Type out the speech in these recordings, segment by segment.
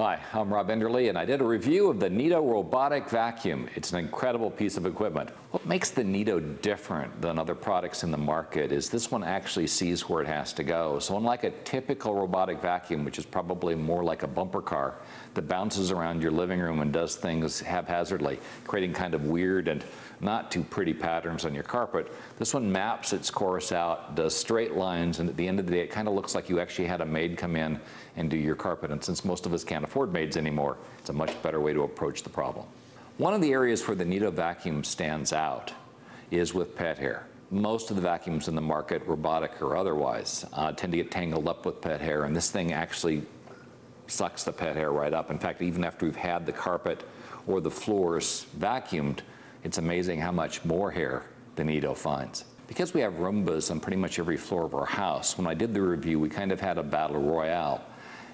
Hi, I'm Rob Enderle, and I did a review of the Neato robotic vacuum. It's an incredible piece of equipment. What makes the Neato different than other products in the market is this one actually sees where it has to go. So unlike a typical robotic vacuum, which is probably more like a bumper car that bounces around your living room and does things haphazardly, creating kind of weird and not too pretty patterns on your carpet, this one maps its course out, does straight lines, and at the end of the day, it kind of looks like you actually had a maid come in and do your carpet. And since most of us can't afford maids anymore, it's a much better way to approach the problem. One of the areas where the Neato vacuum stands out is with pet hair. Most of the vacuums in the market, robotic or otherwise, uh, tend to get tangled up with pet hair, and this thing actually sucks the pet hair right up. In fact, even after we've had the carpet or the floors vacuumed, it's amazing how much more hair the Neato finds. Because we have Roombas on pretty much every floor of our house, when I did the review, we kind of had a battle royale.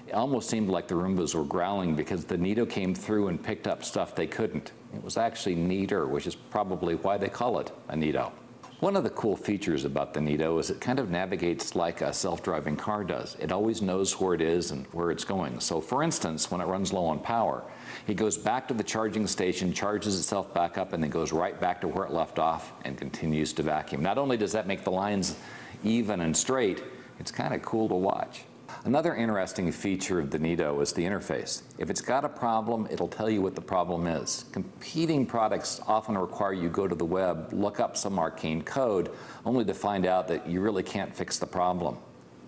It almost seemed like the Roombas were growling because the Neato came through and picked up stuff they couldn't. It was actually neater, which is probably why they call it a Neato. One of the cool features about the Neato is it kind of navigates like a self-driving car does. It always knows where it is and where it's going. So for instance, when it runs low on power, it goes back to the charging station, charges itself back up, and then goes right back to where it left off and continues to vacuum. Not only does that make the lines even and straight, it's kind of cool to watch. Another interesting feature of the Neato is the interface. If it's got a problem, it'll tell you what the problem is. Competing products often require you go to the web, look up some arcane code, only to find out that you really can't fix the problem.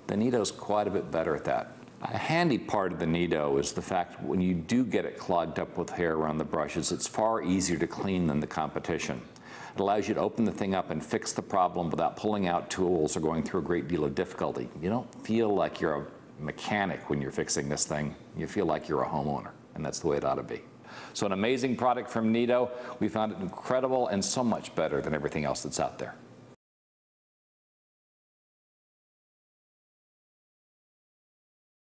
The Neato's quite a bit better at that. A handy part of the Neato is the fact when you do get it clogged up with hair around the brushes, it's far easier to clean than the competition. It allows you to open the thing up and fix the problem without pulling out tools or going through a great deal of difficulty. You don't feel like you're a mechanic when you're fixing this thing. You feel like you're a homeowner, and that's the way it ought to be. So an amazing product from Neato. We found it incredible and so much better than everything else that's out there.